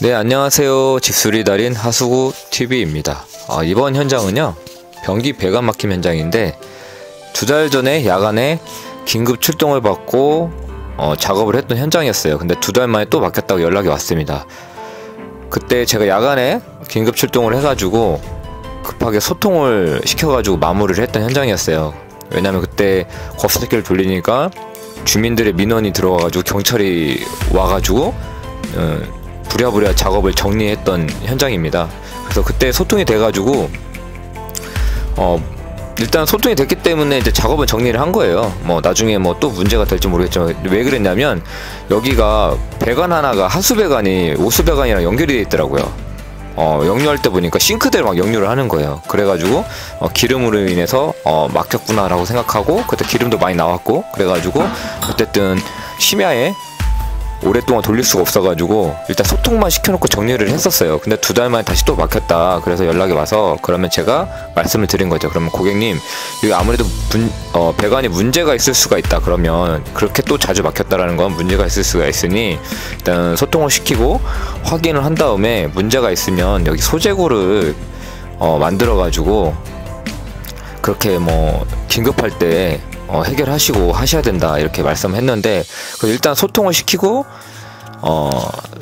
네, 안녕하세요. 집수리 달인 하수구 TV입니다. 아, 이번 현장은요, 변기 배관 막힘 현장인데, 두 달 전에 야간에 긴급 출동을 받고, 어, 작업을 했던 현장이었어요. 근데 두 달 만에 또 막혔다고 연락이 왔습니다. 그때 제가 야간에 긴급 출동을 해가지고, 급하게 소통을 시켜가지고 마무리를 했던 현장이었어요. 왜냐면 그때 겁수새끼를 돌리니까 주민들의 민원이 들어와가지고 경찰이 와가지고, 어, 부랴부랴 작업을 정리했던 현장입니다. 그래서 그때 소통이 돼가지고 어 일단 소통이 됐기 때문에 이제 작업을 정리를 한 거예요. 뭐 나중에 뭐 또 문제가 될지 모르겠지만 왜 그랬냐면 여기가 배관 하나가 하수 배관이 오수 배관이랑 연결이 돼 있더라고요. 어 역류할 때 보니까 싱크대로 막 역류를 하는 거예요. 그래가지고 어, 기름으로 인해서 어, 막혔구나라고 생각하고 그때 기름도 많이 나왔고 그래가지고 어쨌든 심야에 오랫동안 돌릴 수가 없어가지고 일단 소통만 시켜놓고 정리를 했었어요. 근데 두 달 만에 다시 또 막혔다. 그래서 연락이 와서 그러면 제가 말씀을 드린 거죠. 그러면 고객님 여기 아무래도 분, 어, 배관이 문제가 있을 수가 있다. 그러면 그렇게 또 자주 막혔다라는 건 문제가 있을 수가 있으니 일단 소통을 시키고 확인을 한 다음에 문제가 있으면 여기 소재구를 어, 만들어가지고 그렇게 뭐 긴급할 때 어, 해결하시고 하셔야 된다 이렇게 말씀했는데 일단 소통을 시키고 어,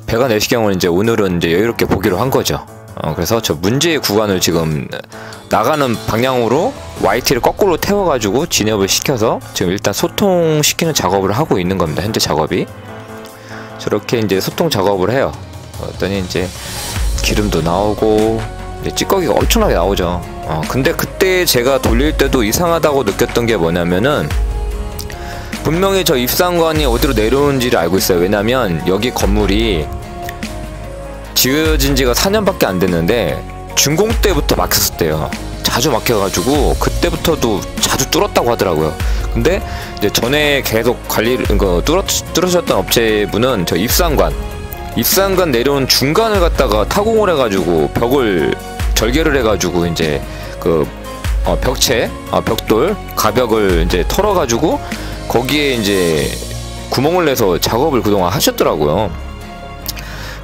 배가 내시경을 이제 오늘은 이제 여유롭게 보기로 한 거죠. 어, 그래서 저 문제의 구간을 지금 나가는 방향으로 YT를 거꾸로 태워가지고 진압을 시켜서 지금 일단 소통시키는 작업을 하고 있는 겁니다. 현재 작업이 저렇게 이제 소통 작업을 해요. 어더니 이제 기름도 나오고 찌꺼기가 엄청나게 나오죠. 어, 근데 그때 제가 돌릴 때도 이상하다고 느꼈던 게 뭐냐면은 분명히 저 입상관이 어디로 내려오는지를 알고 있어요. 왜냐면 여기 건물이 지어진 지가 4년밖에 안 됐는데 준공 때부터 막혔었대요. 자주 막혀가지고 그때부터도 자주 뚫었다고 하더라고요. 근데 이제 전에 계속 관리를 그 뚫어 뚫으셨던 업체분은 저 입상관 입상관 내려온 중간을 갖다가 타공을 해가지고 벽을 절개를 해가지고 이제 그 어, 벽체, 어, 벽돌, 가벽을 이제 털어가지고 거기에 이제 구멍을 내서 작업을 그동안 하셨더라고요.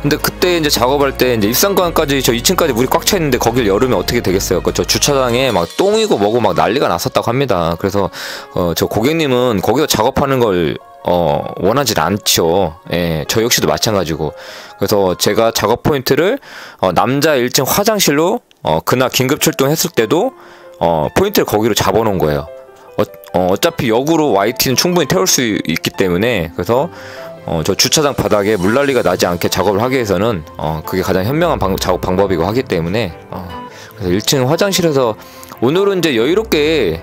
근데 그때 이제 작업할 때 이제 입상관까지 저 2층까지 물이 꽉 차 있는데 거길 열으면 어떻게 되겠어요? 그저 주차장에 막 똥이고 뭐고 막 난리가 났었다고 합니다. 그래서 어, 저 고객님은 거기서 작업하는 걸 어, 원하지 않죠. 예, 저 역시도 마찬가지고. 그래서 제가 작업 포인트를 어, 남자 1층 화장실로 어, 그날 긴급 출동했을 때도 어, 포인트를 거기로 잡아놓은 거예요. 어, 어, 차피 역으로 YT는 충분히 태울 수 있기 때문에 그래서 어, 저 주차장 바닥에 물난리가 나지 않게 작업을 하기 위해서는 어, 그게 가장 현명한 방, 작업 방법이고 하기 때문에 어, 그래서 1층 화장실에서 오늘은 이제 여유롭게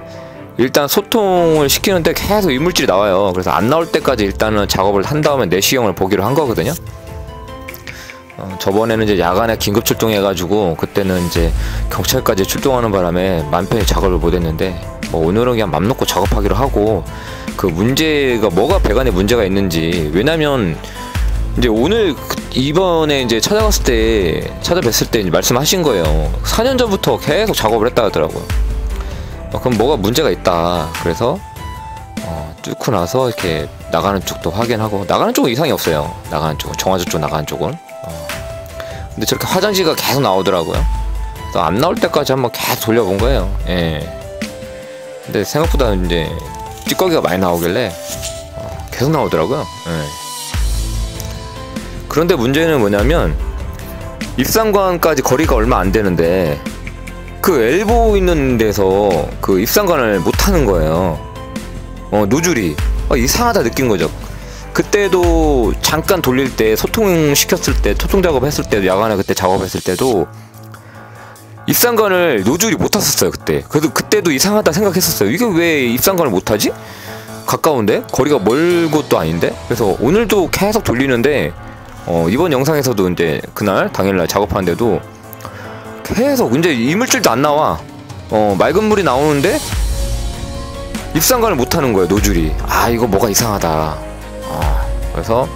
일단 소통을 시키는데 계속 이물질이 나와요. 그래서 안 나올 때까지 일단은 작업을 한 다음에 내시경을 보기로 한 거거든요. 어, 저번에는 이제 야간에 긴급 출동해가지고 그때는 이제 경찰까지 출동하는 바람에 맘 편히 작업을 못했는데 뭐 오늘은 그냥 맘 놓고 작업하기로 하고 그 문제가 뭐가 배관에 문제가 있는지 왜냐면 이제 오늘 그 이번에 이제 찾아갔을 때 찾아뵀을 때 말씀하신 거예요. 4년 전부터 계속 작업을 했다 하더라고요. 어, 그럼 뭐가 문제가 있다. 그래서 어, 뚫고 나서 이렇게 나가는 쪽도 확인하고 나가는 쪽은 이상이 없어요. 나가는 쪽은 정화조 쪽 나가는 쪽은. 어. 근데 저렇게 화장지가 계속 나오더라고요. 그래서 안 나올 때까지 한번 계속 돌려본 거예요. 예. 근데 생각보다 이제 찌꺼기가 많이 나오길래 어, 계속 나오더라고요. 예. 그런데 문제는 뭐냐면 입상관까지 거리가 얼마 안 되는데 그 엘보 있는 데서 그 입상관을 못 하는 거예요. 어, 노즐이 어, 이상하다 느낀 거죠. 그때도 잠깐 돌릴 때 소통 시켰을 때 소통 작업했을 때도 야간에 그때 작업했을 때도 입상관을 노즐이 못 탔었어요 그때. 그래도 그때도 이상하다 생각했었어요. 이게 왜 입상관을 못 하지? 가까운데 거리가 멀고 또 아닌데. 그래서 오늘도 계속 돌리는데 어, 이번 영상에서도 이제 그날 당일날 작업하는데도 계속 이제 이물질도 안 나와. 어 맑은 물이 나오는데 입상관을 못 하는 거예요 노즐이. 아 이거 뭐가 이상하다. 어 그래서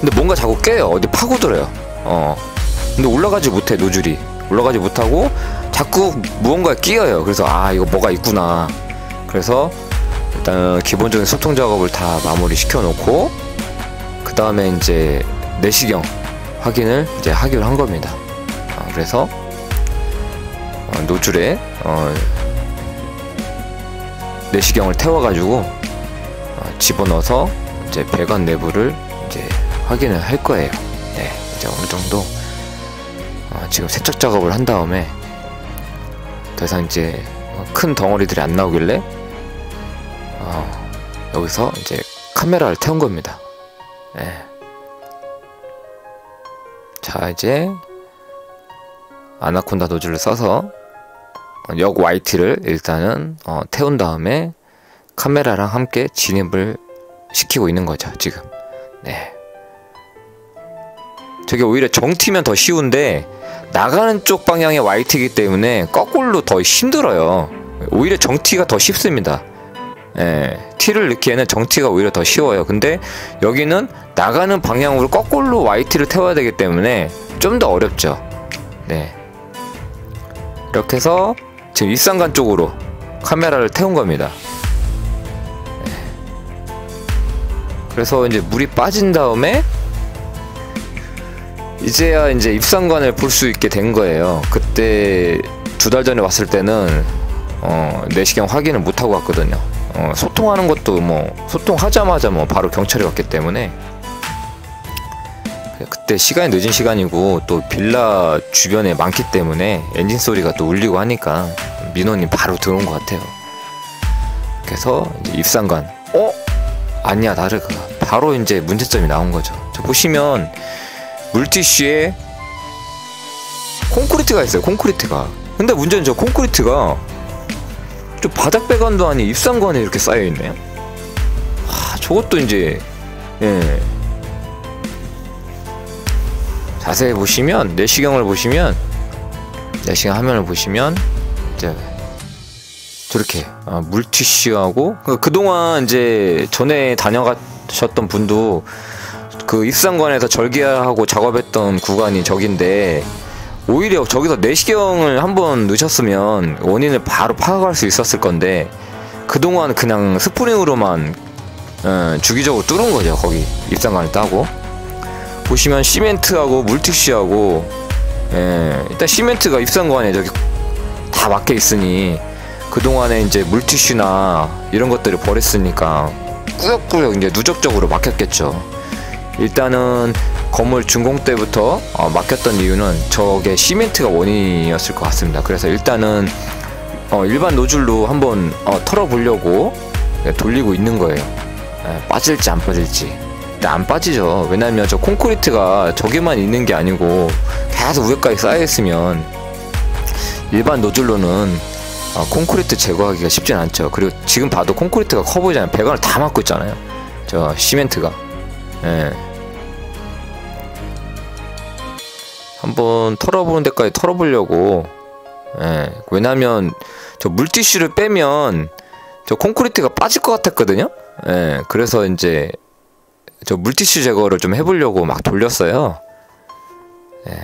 근데 뭔가 자꾸 깨요. 어디 파고들어요. 어 근데 올라가지 못해 노즐이. 올라가지 못하고 자꾸 무언가에 끼어요. 그래서 아 이거 뭐가 있구나. 그래서 일단 기본적인 소통 작업을 다 마무리 시켜 놓고 그 다음에 이제 내시경 확인을 이제 하기로 한 겁니다. 어, 그래서 어, 노즐에 어, 내시경을 태워가지고 어, 집어넣어서 이제 배관 내부를 이제 확인을 할 거예요. 네, 이제 어느 정도 어, 지금 세척 작업을 한 다음에 더 이상 이제 큰 덩어리들이 안 나오길래 어, 여기서 이제 카메라를 태운 겁니다. 네. 자 이제 아나콘다 노즐을 써서 역 YT를 일단은 어, 태운 다음에 카메라랑 함께 진입을 시키고 있는 거죠 지금. 네. 저게 오히려 정티면 더 쉬운데 나가는 쪽 방향의 YT이기 때문에 거꾸로 더 힘들어요. 오히려 정티가 더 쉽습니다. 예, T를 넣기에는 정티가 오히려 더 쉬워요. 근데 여기는 나가는 방향으로 거꾸로 YT를 태워야 되기 때문에 좀 더 어렵죠. 네. 이렇게 해서 지금 일산간 쪽으로 카메라를 태운 겁니다. 네. 그래서 이제 물이 빠진 다음에 이제야 이제 입상관을 볼 수 있게 된 거예요. 그때 두 달 전에 왔을 때는 어, 내시경 확인을 못 하고 왔거든요. 어, 소통하는 것도 뭐 소통하자마자 뭐 바로 경찰이 왔기 때문에 그때 시간이 늦은 시간이고 또 빌라 주변에 많기 때문에 엔진 소리가 또 울리고 하니까 민호님 바로 들어온 것 같아요. 그래서 입상관 어 아니야 다르가 바로 이제 문제점이 나온 거죠. 저 보시면 물티슈에 콘크리트가 있어요. 콘크리트가. 근데 문제는 저 콘크리트가 저 바닥 배관도 아닌 입상관에 이렇게 쌓여 있네요. 아, 저것도 이제 예. 자세히 보시면 내시경을 보시면 내시경 화면을 보시면 이제 저렇게 아, 물티슈하고 그 그동안 이제 전에 다녀가셨던 분도 그 입상관에서 절개하고 작업했던 구간이 저긴데 오히려 저기서 내시경을 한번 넣으셨으면 원인을 바로 파악할 수 있었을 건데 그동안 그냥 스프링으로만 어, 주기적으로 뚫은 거죠 거기 입상관을 따고 보시면 시멘트하고 물티슈하고 예, 일단 시멘트가 입상관에 저기 다 막혀 있으니 그동안에 이제 물티슈나 이런 것들을 버렸으니까 꾸역꾸역 이제 누적적으로 막혔겠죠 일단은 건물 준공 때부터 어, 막혔던 이유는 저게 시멘트가 원인이었을 것 같습니다. 그래서 일단은 어, 일반 노즐로 한번 어, 털어보려고 네, 돌리고 있는 거예요. 네, 빠질지 안 빠질지. 안 빠지죠. 왜냐면 저 콘크리트가 저기만 있는 게 아니고 계속 위에까지 쌓여있으면 일반 노즐로는 어, 콘크리트 제거하기가 쉽진 않죠. 그리고 지금 봐도 콘크리트가 커 보이잖아요. 배관을 다 막고 있잖아요. 저 시멘트가. 예. 한번 털어보는 데까지 털어보려고. 예. 왜냐면 저 물티슈를 빼면 저 콘크리트가 빠질 것 같았거든요. 예. 그래서 이제 저 물티슈 제거를 좀 해보려고 막 돌렸어요. 예.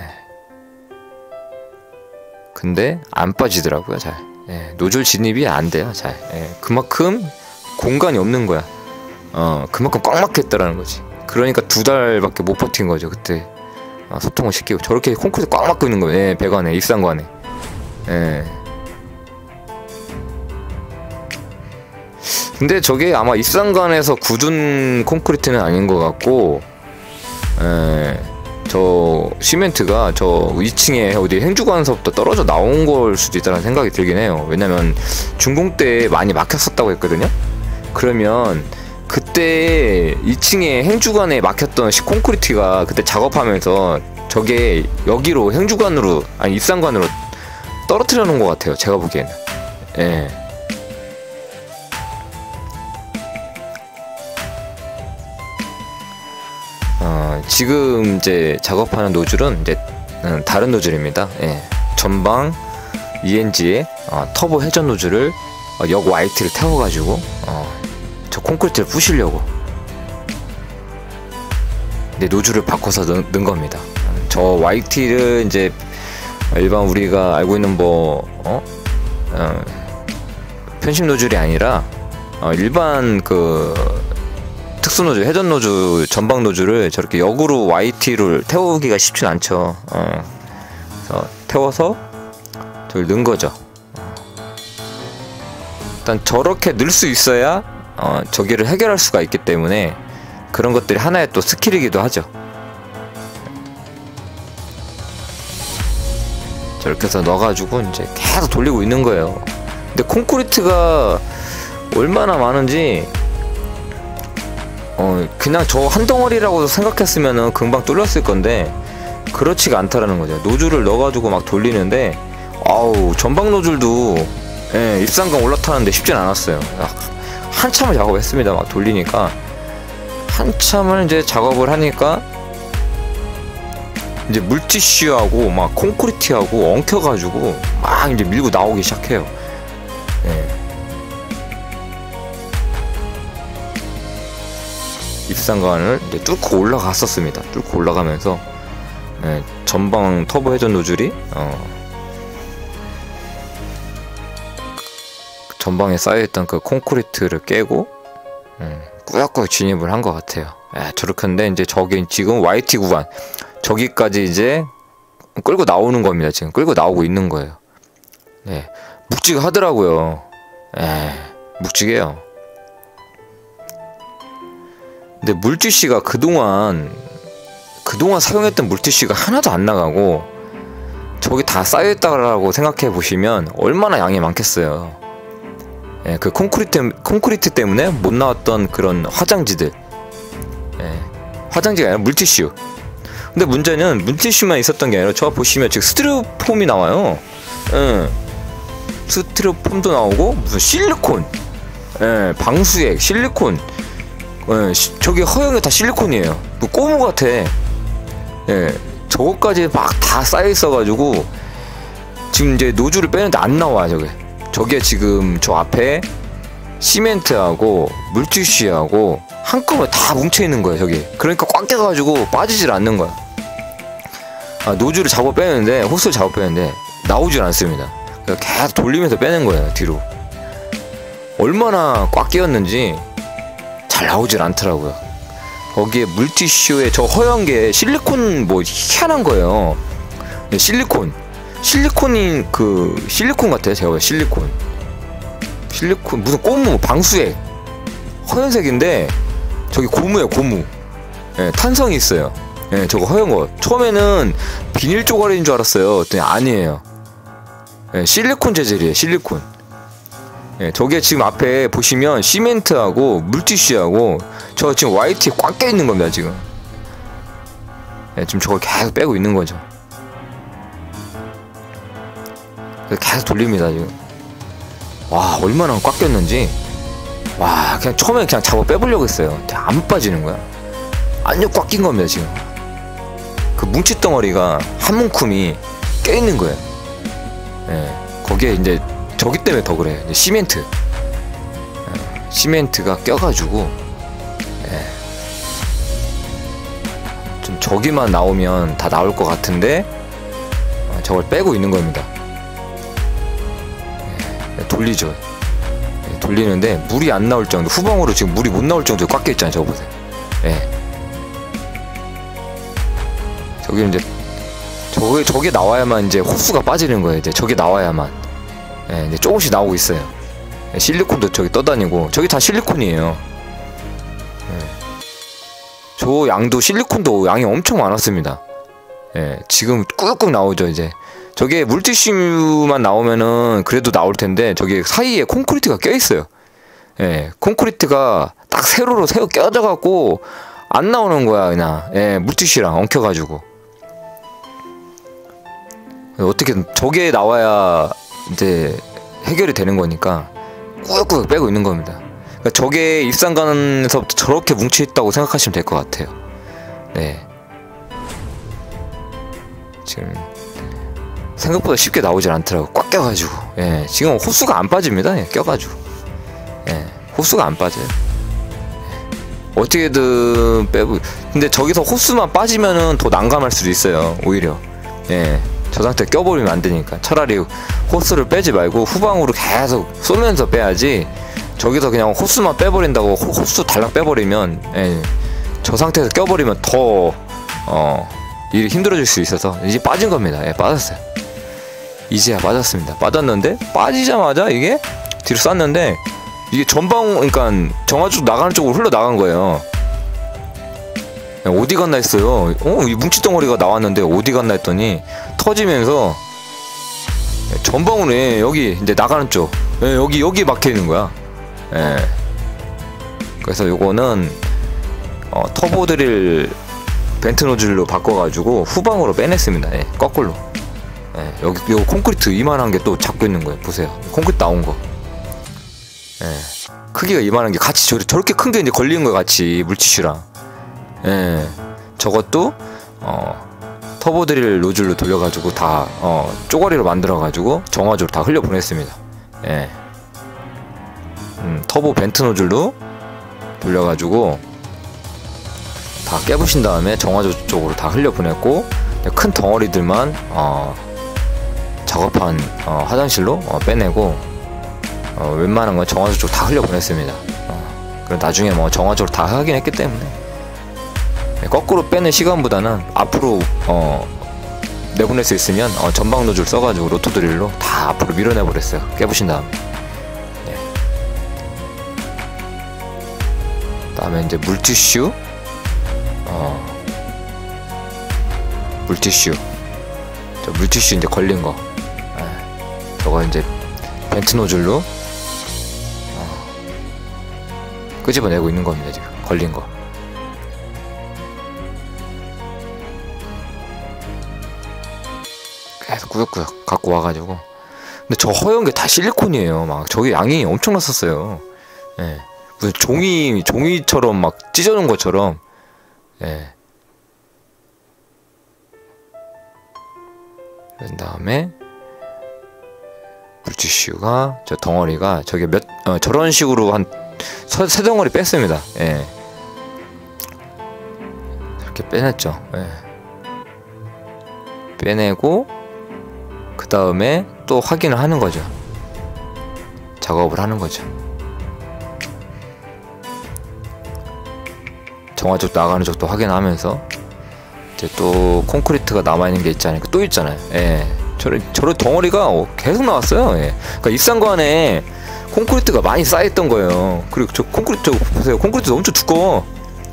근데 안 빠지더라고요, 잘. 예. 노즐 진입이 안 돼요, 잘. 예. 그만큼 공간이 없는 거야. 어, 그만큼 꽉 막혔다라는 거지. 그러니까 두 달밖에 못 버틴 거죠 그때 아, 소통을 시키고 저렇게 콘크리트 꽉 막고 있는 거예요 예, 배관에 입상관에 예. 근데 저게 아마 입상관에서 굳은 콘크리트는 아닌 것 같고 예, 저 시멘트가 저 2층에 어디 행주관서부터 떨어져 나온 걸 수도 있다는 생각이 들긴 해요 왜냐면 준공 때 많이 막혔었다고 했거든요 그러면 그때 2층에 행주관에 막혔던 콘크리트가 그때 작업하면서 저게 여기로 행주관으로 아니 입상관으로 떨어뜨려 놓은 것 같아요. 제가 보기에는. 예. 지금 이제 작업하는 노즐은 이제 음, 다른 노즐입니다. 예. 전방 ENG에 어, 터보 회전 노즐을 어, 역 YT를 태워가지고 어, 저 콘크리트를 부시려고 네, 노즐을 바꿔서 넣, 는 겁니다. 저 YT를 이제 일반 우리가 알고 있는 뭐 어? 어 편식 노즐이 아니라 어, 일반 그 특수 노즐, 회전 노즐, 전방 노즐을 저렇게 역으로 YT를 태우기가 쉽진 않죠. 어. 그래서 태워서 저를 넣은 거죠. 일단 저렇게 넣을 수 있어야 어, 저기를 해결할 수가 있기 때문에 그런 것들이 하나의 또 스킬이기도 하죠. 저렇게 해서 넣어가지고 이제 계속 돌리고 있는 거예요. 근데 콘크리트가 얼마나 많은지 어 그냥 저 한 덩어리라고 생각했으면은 금방 뚫렸을 건데 그렇지가 않다라는 거죠. 노즐을 넣어가지고 막 돌리는데 아우 전방 노즐도 예, 입상강 올라타는데 쉽진 않았어요. 한참을 작업했습니다. 막 돌리니까 한참을 이제 작업을 하니까 이제 물티슈하고 막 콘크리트하고 엉켜가지고 막 이제 밀고 나오기 시작해요. 입상관을 이제 뚫고 올라갔었습니다. 뚫고 올라가면서 예, 전방 터보 회전 노즐이 어, 전방에 쌓여있던 그 콘크리트를 깨고 음, 꾸역꾸역 진입을 한 것 같아요. 예, 저렇게 한데 이제 저기 지금 YT 구간 저기까지 이제 끌고 나오는 겁니다. 지금 끌고 나오고 있는 거예요. 네, 묵직하더라고요. 예, 묵직해요. 근데 물티슈가 그동안 그동안 사용했던 물티슈가 하나도 안 나가고 저기 다 쌓여있다라고 생각해 보시면 얼마나 양이 많겠어요. 예, 그 콘크리트 콘크리트 때문에 못 나왔던 그런 화장지들. 예, 화장지가 아니라 물티슈. 근데 문제는 물티슈만 있었던 게 아니라 저 보시면 지금 스티로폼이 나와요. 예. 스티로폼도 나오고 무슨 실리콘, 예, 방수액, 실리콘. 예, 시, 저기 허용이 다 실리콘이에요. 뭐 꼬무 같아. 예, 저것까지 막 다 쌓여 있어가지고 지금 이제 노즐을 빼는데 안 나와 저게. 저게 지금 저 앞에 시멘트하고 물티슈하고 한꺼번에 다 뭉쳐 있는 거예요 저기. 그러니까 꽉 껴가지고 빠지질 않는 거야. 아, 노즐을 잡아 빼는데 호스를 잡아 빼는데 나오질 않습니다. 계속 돌리면서 빼는 거예요 뒤로. 얼마나 꽉 끼었는지 잘 나오질 않더라고요. 거기에 물티슈에 저 허연 게 실리콘 뭐 희한한 거예요. 네, 실리콘. 실리콘이 그 실리콘 같아요. 제가 보기엔 실리콘. 실리콘 무슨 고무 방수액 허연색인데 저기 고무예요 고무. 예, 탄성이 있어요. 예, 저거 허연 거. 처음에는 비닐 쪼가리인 줄 알았어요. 그랬더니 아니에요. 예, 실리콘 재질이에요. 실리콘. 예, 저게 지금 앞에 보시면 시멘트하고 물티슈하고 저 지금 YT에 꽉껴 있는 겁니다 지금. 예, 지금 저걸 계속 빼고 있는 거죠. 계속 돌립니다 지금. 와 얼마나 꽉 꼈는지. 와 그냥 처음에 그냥 잡아 빼보려고 했어요. 안 빠지는 거야. 완전 꽉낀 겁니다 지금. 그 뭉치 덩어리가 한 문큼이 껴 있는 거예요. 예, 거기에 이제 저기 때문에 더 그래. 시멘트. 예, 시멘트가 껴가지고 예. 좀 저기만 나오면 다 나올 것 같은데 어, 저걸 빼고 있는 겁니다. 예, 돌리죠. 예, 돌리는데 물이 안 나올 정도 후방으로 지금 물이 못 나올 정도에 꽉껴 있잖아요. 저거 보세요. 예. 저기 이제 저게 저게 나와야만 이제 호수가 빠지는 거예요. 이제 저게 나와야만. 예, 이제 조금씩 나오고 있어요. 예, 실리콘도 저기 떠다니고 저기 다 실리콘이에요. 예. 저 양도 실리콘도 양이 엄청 많았습니다. 예, 지금 꾹꾹 나오죠 이제. 저게 물티슈만 나오면은 그래도 나올 텐데 저게 사이에 콘크리트가 껴 있어요. 예, 콘크리트가 딱 세로로 세워 껴져 갖고 안 나오는 거야 그냥. 예, 물티슈랑 엉켜 가지고. 어떻게 저게 나와야 이제 해결이 되는 거니까 꾸역꾸역 빼고 있는 겁니다. 그러니까 저게 입상관에서 저렇게 뭉쳐 있다고 생각하시면 될 것 같아요. 네. 지금 생각보다 쉽게 나오질 않더라고. 꽉 껴가지고. 예. 지금 호수가 안 빠집니다. 예, 껴가지고. 예. 호수가 안 빠져요. 예. 어떻게든 빼고. 근데 저기서 호수만 빠지면은 더 난감할 수도 있어요. 오히려. 예. 저 상태 껴버리면 안 되니까 차라리 호스를 빼지 말고 후방으로 계속 쏘면서 빼야지 저기서 그냥 호스만 빼버린다고 호, 호스 달랑 빼버리면 예, 저 상태에서 껴버리면 더 어, 일이 힘들어질 수 있어서 이제 빠진 겁니다. 예, 빠졌어요. 이제야 빠졌습니다. 빠졌는데 빠지자마자 이게 뒤로 쐈는데 이게 전방 그러니까 정화 쪽 나가는 쪽으로 흘러 나간 거예요. 야, 어디 갔나 했어요. 어, 이 뭉치 덩어리가 나왔는데 어디 갔나 했더니 터지면서 전방으로 예, 여기 이제 나가는 쪽 예, 여기 여기 막혀 있는 거야. 예. 그래서 요거는 어, 터보 드릴 벤트 노즐로 바꿔가지고 후방으로 빼냈습니다. 예, 거꾸로. 예, 여기 요 콘크리트 이만한 게 또 잡고 있는 거예요. 보세요. 콘크리트 나온 거. 예, 크기가 이만한 게 같이 저, 저렇게 큰 게 이제 걸리는 거야 같이 물티슈랑. 예, 저것도 어, 터보 드릴 노즐로 돌려가지고 다 어, 쪼가리로 만들어가지고 정화조로 다 흘려 보냈습니다. 예. 음, 터보 벤트 노즐로 돌려가지고 다 깨부신 다음에 정화조 쪽으로 다 흘려 보냈고 큰 덩어리들만 어, 작업한 어, 화장실로 어, 빼내고 어, 웬만한 건 정화조 쪽 다 흘려 보냈습니다. 어, 그리고 나중에 뭐 정화조로 다 확인했기 때문에 네, 거꾸로 빼는 시간보다는 앞으로 어, 내보낼 수 있으면 어, 전방 노즐 써가지고 로토 드릴로 다 앞으로 밀어내 버렸어요. 깨부신 다음에. 네. 다음에 이제 물티슈. 어, 물티슈. 저 물티슈 이제 걸린 거. 네. 저거 이제 벤트 노즐로 어, 끄집어내고 있는 겁니다 지금 걸린 거. 꾸역꾸역 갖고 와가지고. 근데 저 허연 게 다 실리콘이에요 막. 저게 양이 엄청났었어요. 예. 무슨 종이 종이처럼 막 찢어놓은 것처럼. 예. 그런 다음에 물티슈가 저 덩어리가 저게 몇 어, 저런 식으로 한 세 덩어리 뺐습니다. 예. 이렇게 빼냈죠. 예. 빼내고 그 다음에 또 확인을 하는 거죠. 작업을 하는 거죠. 정화적 나가는 쪽도 확인하면서 이제 또 콘크리트가 남아있는 게 있잖아요. 또 있잖아요. 예. 저런, 저런 덩어리가 계속 나왔어요. 예. 그러니까 입상관에 콘크리트가 많이 쌓였던 거예요. 그리고 저 콘크리트 보세요. 콘크리트 엄청 두꺼워.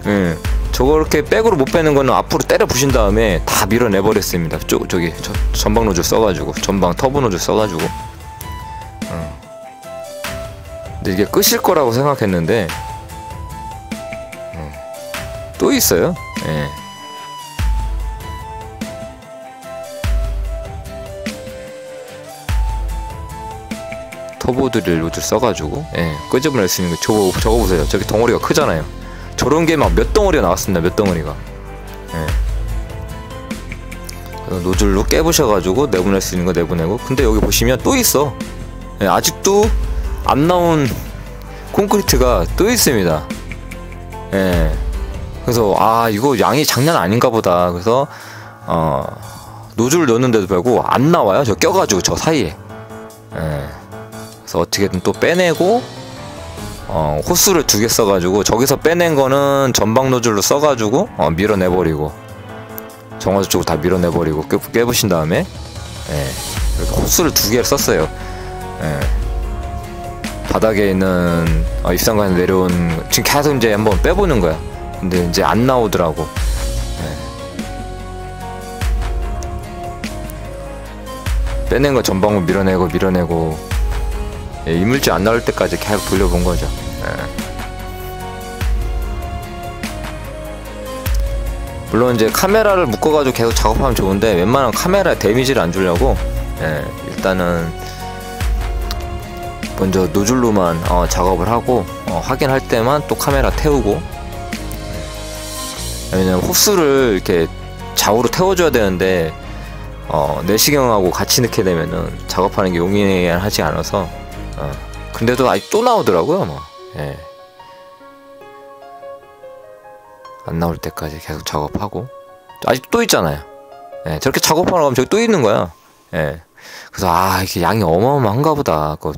예. 저렇게 백으로 못 빼는 거는 앞으로 때려 부신 다음에 다 밀어내 버렸습니다. 저, 저기 저, 전방 노즐 써가지고 전방 터보 노즐 써가지고. 음. 근데 이게 끝일 거라고 생각했는데 음. 또 있어요. 예. 터보 드릴 노즐 써가지고 예, 끄집어낼 수 있는 거 저거, 저거 보세요. 저기 덩어리가 크잖아요. 저런 게 막 몇 덩어리가 나왔습니다. 몇 덩어리가. 예. 노즐로 깨부셔가지고 내보낼 수 있는 거 내보내고. 근데 여기 보시면 또 있어. 예, 아직도 안 나온 콘크리트가 또 있습니다. 예. 그래서 아 이거 양이 장난 아닌가 보다. 그래서 어 노즐을 넣는데도 불구하고 안 나와요. 저 껴가지고 저 사이에. 예. 그래서 어떻게든 또 빼내고 어, 호스를 두 개 써가지고 저기서 빼낸 거는 전방 노즐로 써가지고 어, 밀어내버리고 정화조 쪽으로 다 밀어내버리고 깨, 깨부신 다음에 예, 이렇게 호스를 두 개를 썼어요. 예. 바닥에 있는 어, 입상관에 내려온 지금 계속 이제 한번 빼보는 거야. 근데 이제 안 나오더라고. 예. 빼낸 거 전방으로 밀어내고 밀어내고 예, 이물질 안 나올 때까지 계속 돌려본 거죠. 예. 물론 이제 카메라를 묶어가지고 계속 작업하면 좋은데 웬만하면 카메라 데미지를 안 주려고 예, 일단은 먼저 노즐로만 어, 작업을 하고 어, 확인할 때만 또 카메라 태우고 왜냐면 호스를 이렇게 좌우로 태워줘야 되는데 어, 내시경하고 같이 넣게 되면은 작업하는 게 용이하지 않아서 어. 근데도 아직 또 나오더라고요, 뭐. 예. 안 나올 때까지 계속 작업하고. 아직 또 있잖아요. 예, 저렇게 작업하러 가면 저기 또 있는 거야. 예. 그래서, 아, 이게 양이 어마어마한가 보다. 그거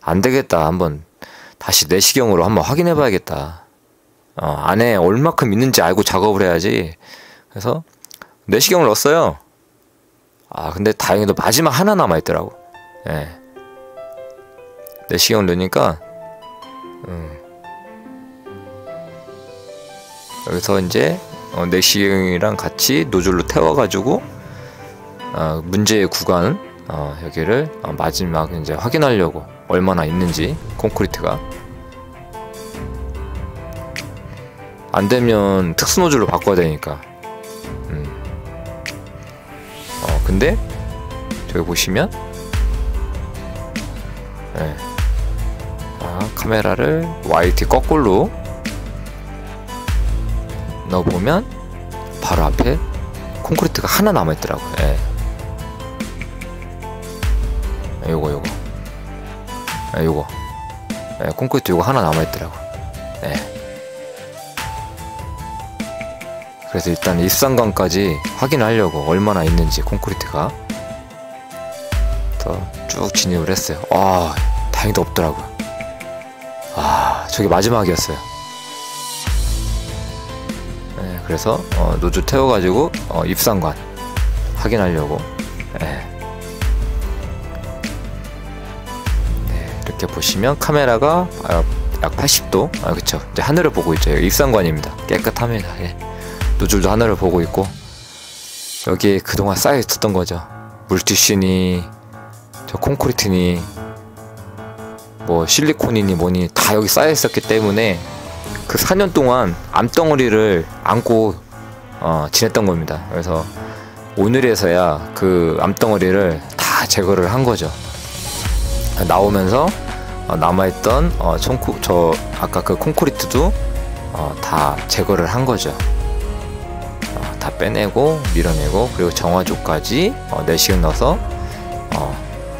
안 되겠다. 한번 다시 내시경으로 한번 확인해 봐야겠다. 어, 안에 얼마큼 있는지 알고 작업을 해야지. 그래서 내시경을 넣었어요. 아, 근데 다행히도 마지막 하나 남아있더라고. 예. 내시경을 넣으니까, 음. 여기서 이제, 어, 내시경이랑 같이 노즐로 태워가지고, 어, 문제의 구간, 어, 여기를 어, 마지막 이제 확인하려고 얼마나 있는지, 콘크리트가. 안 되면 특수 노즐로 바꿔야 되니까. 음. 어, 근데 저기 보시면 네. 자, 카메라를 YT 거꾸로 넣어보면 바로 앞에 콘크리트가 하나 남아있더라고요. 예. 요거 요거 예, 요거 예, 콘크리트 요거 하나 남아있더라고. 예. 그래서 일단 입상관까지 확인하려고 얼마나 있는지 콘크리트가 더쭉 진입을 했어요. 와 다행히도 없더라고요. 아 저게 마지막이었어요. 네, 그래서 어, 노즐 태워가지고 어, 입상관 확인하려고. 네. 네, 이렇게 보시면 카메라가 아, 약 80도? 아 그쵸. 이제 하늘을 보고 있죠. 입상관입니다. 깨끗합니다. 예. 노즐도 하늘을 보고 있고. 여기에 그동안 쌓여 있었던 거죠. 물티슈니 저 콘크리트니 뭐 실리콘이니 뭐니 다 여기 쌓여 있었기 때문에 그 4년 동안 암덩어리를 안고 어, 지냈던 겁니다. 그래서 오늘에서야 그 암덩어리를 다 제거를 한 거죠. 나오면서 어, 남아있던 어, 총쿠, 저 아까 그 콘크리트도 어, 다 제거를 한 거죠. 어, 다 빼내고 밀어내고 그리고 정화조까지 어, 4시간 넣어서 어,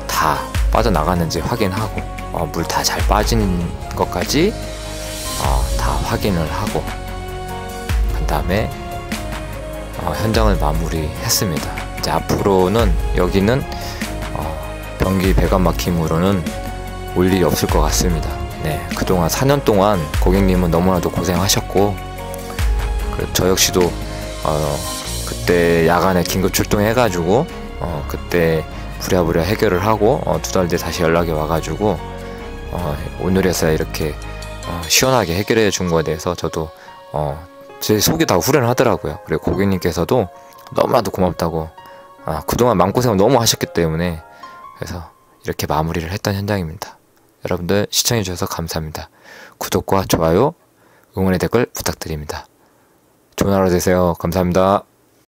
다 빠져나갔는지 확인하고 어, 물 다 잘 빠진 것까지 어, 다 확인을 하고 그 다음에 어, 현장을 마무리했습니다. 이제 앞으로는 여기는 어, 변기 배관 막힘으로는 올 일이 없을 것 같습니다. 네, 그동안 4년 동안 고객님은 너무나도 고생하셨고 그저 역시도 어, 그때 야간에 긴급 출동해가지고 어, 그때 부랴부랴 해결을 하고 어, 두달 뒤에 다시 연락이 와가지고 어, 오늘에서야 이렇게 어, 시원하게 해결해 준 거에 대해서 저도 어, 제 속이 다 후련하더라고요. 그리고 고객님께서도 너무나도 고맙다고 아, 그동안 마음고생을 너무 하셨기 때문에 그래서 이렇게 마무리를 했던 현장입니다. 여러분들 시청해 주셔서 감사합니다. 구독과 좋아요, 응원의 댓글 부탁드립니다. 좋은 하루 되세요. 감사합니다.